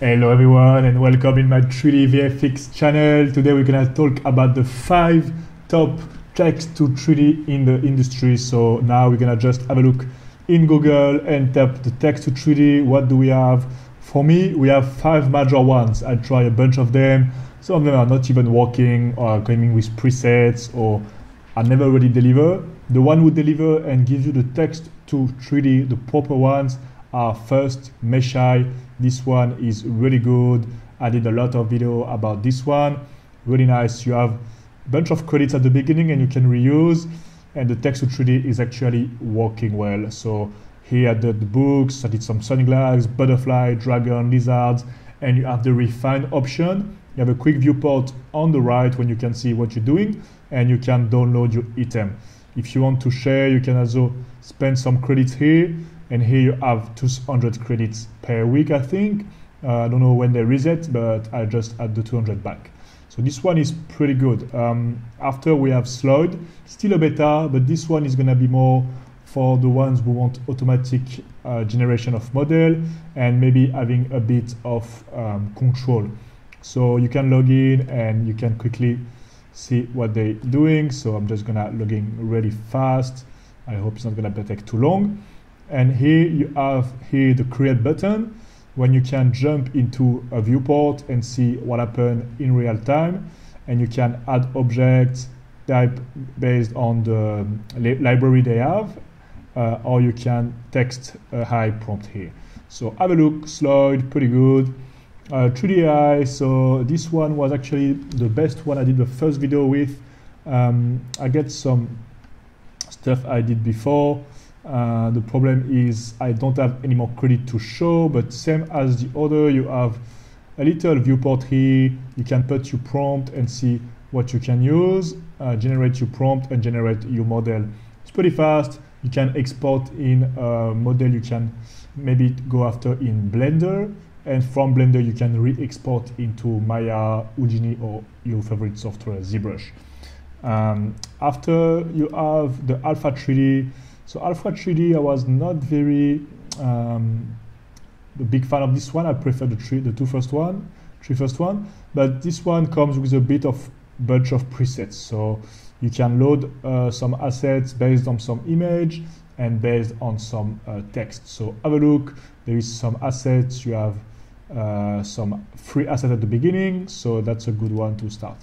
Hello everyone and welcome in my 3D VFX channel. Today we're gonna talk about the five top tracks to 3D in the industry. So now we're gonna just have a look in Google and tap the text to 3D. What do we have? For me, we have five major ones. I try a bunch of them. Some of them are not even working or coming with presets or I never really deliver. The one who deliver and gives you the text to 3D, the proper ones are first Meshai. This one is really good. I did a lot of video about this one. Really nice. You have a bunch of credits at the beginning and you can reuse. And the text to 3D is actually working well. So here I did the books, I did some sunglasses, butterfly, dragon, lizards, and you have the refine option. You have a quick viewport on the right when you can see what you're doing and you can download your item. If you want to share, you can also spend some credits here and here you have 200 credits per week, I think. Uh, I don't know when they reset, but I just add the 200 back. So this one is pretty good. Um, after we have Sloyd still a beta, but this one is gonna be more for the ones who want automatic uh, generation of model and maybe having a bit of um, control. So you can log in and you can quickly see what they're doing. So I'm just gonna log in really fast. I hope it's not gonna take too long. And here you have here the create button when you can jump into a viewport and see what happened in real time. And you can add objects type based on the li library they have, uh, or you can text a high prompt here. So have a look, Sloyd, pretty good. Uh, 3DI, so this one was actually the best one I did the first video with. Um, I get some stuff I did before. Uh, the problem is I don't have any more credit to show, but same as the other, you have a little viewport here. You can put your prompt and see what you can use, uh, generate your prompt and generate your model. It's pretty fast. You can export in a model you can maybe go after in Blender. And from Blender, you can re-export into Maya, Houdini, or your favorite software, ZBrush. Um, after you have the Alpha 3D, so Alpha 3D, I was not very um, a big fan of this one. I prefer the three, the two first one, three first one. But this one comes with a bit of bunch of presets. So you can load uh, some assets based on some image and based on some uh, text. So have a look. There is some assets. You have uh, some free asset at the beginning. So that's a good one to start.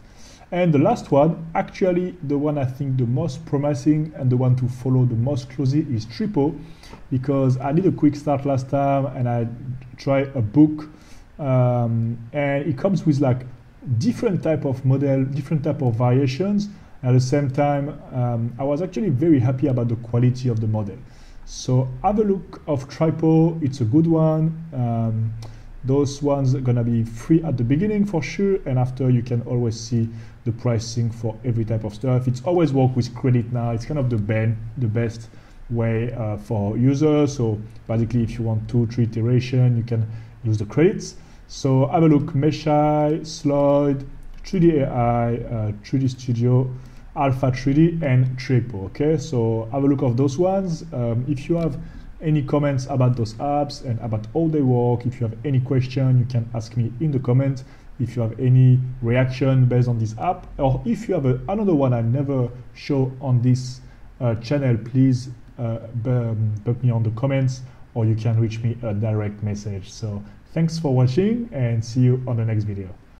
And the last one, actually the one I think the most promising and the one to follow the most closely is Tripo, because I did a quick start last time and I tried a book, um, and it comes with like different type of model, different type of variations. At the same time, um, I was actually very happy about the quality of the model. So have a look of Tripo, it's a good one. Um, those ones are gonna be free at the beginning for sure, and after you can always see the pricing for every type of stuff. It's always work with credit now. It's kind of the ben, the best way uh, for users. So basically, if you want two, three iteration, you can use the credits. So have a look, Meshai, Sloyd, 3D AI, uh, 3D Studio, Alpha 3D, and Tripo. Okay, so have a look of those ones. Um, if you have any comments about those apps and about how they work, if you have any question, you can ask me in the comments. If you have any reaction based on this app, or if you have a, another one I never show on this uh, channel, please uh, put me on the comments, or you can reach me a direct message. So thanks for watching and see you on the next video.